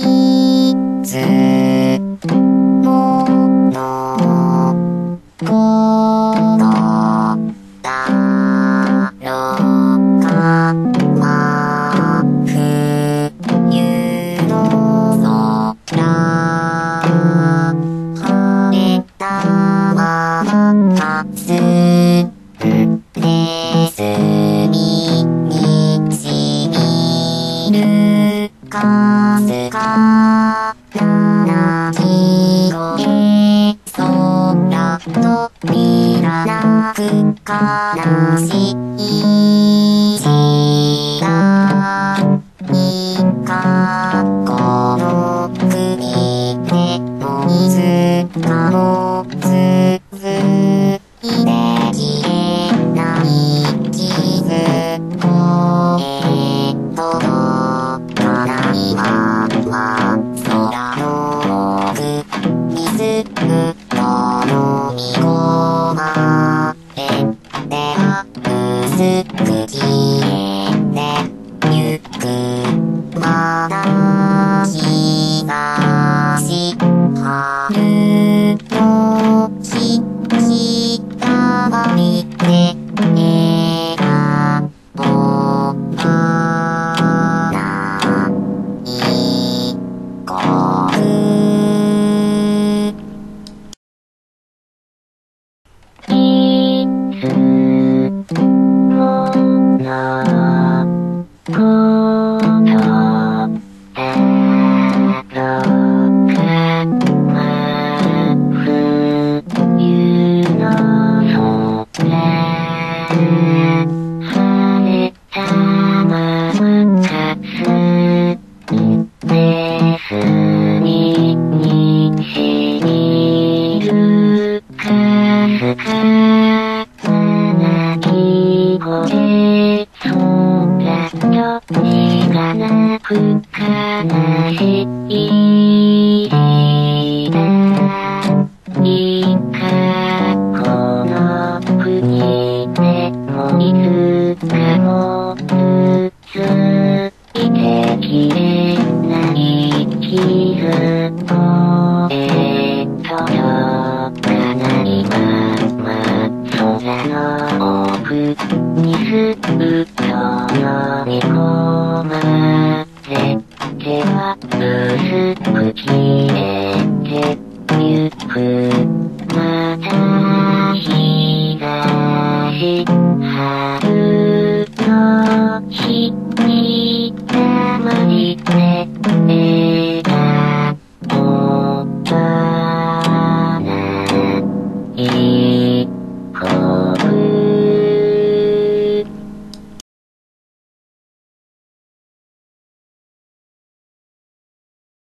いつものこのだろうか真冬の空晴れたまま初休みにしみるかすかなき声空とびらなく悲しい春の日下が見て選ぼうかないこいつものこく悲しい時代いかこの国でもいつかもつついてきれない傷声届かないまま空の奥にすっと飲み込まれては薄くきえてゆくまた